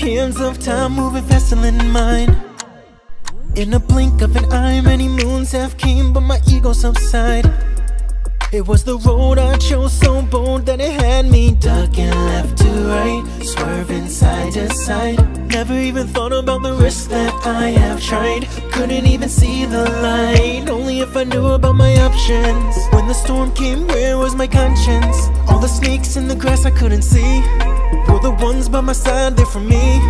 Hands of time moving faster than mine. In a blink of an eye, many moons have came, but my ego subside. It was the road I chose so bold that it had me ducking even thought about the risk that I have tried. Couldn't even see the light, only if I knew about my options. When the storm came, where was my conscience? All the snakes in the grass I couldn't see were the ones by my side, they're for me.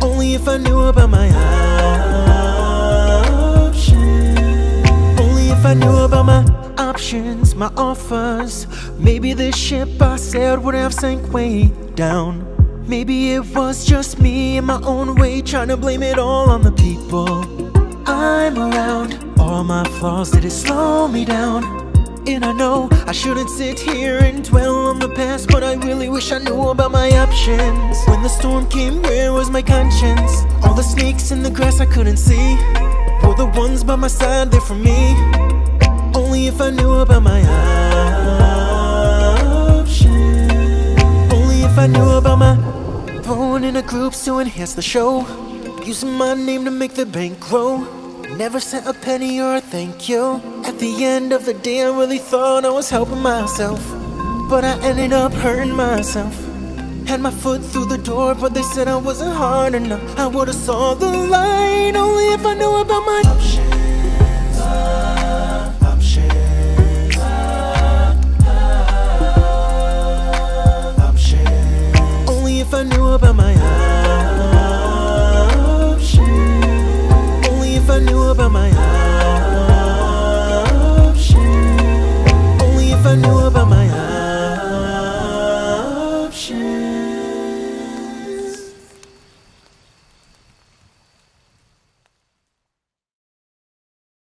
Only if I knew about my options. Only if I knew about my options, my offers. Maybe this ship I sailed would have sank way down. Maybe it was just me in my own way, trying to blame it all on the people I'm around. All my flaws did it slow me down. And I know I shouldn't sit here and dwell on the past, but I really wish I knew about my options. When the storm came, where was my conscience? All the snakes in the grass I couldn't see were the ones by my side, they're for me. Only if I knew about my options. Throwing in a groups to enhance the show. Using my name to make the bank grow. Never sent a penny or a thank you. At the end of the day, I really thought I was helping myself. But I ended up hurting myself. Had my foot through the door, but they said I wasn't hard enough. I would've saw the light only if I knew about my options. never knew about my options. Only if I knew about my options.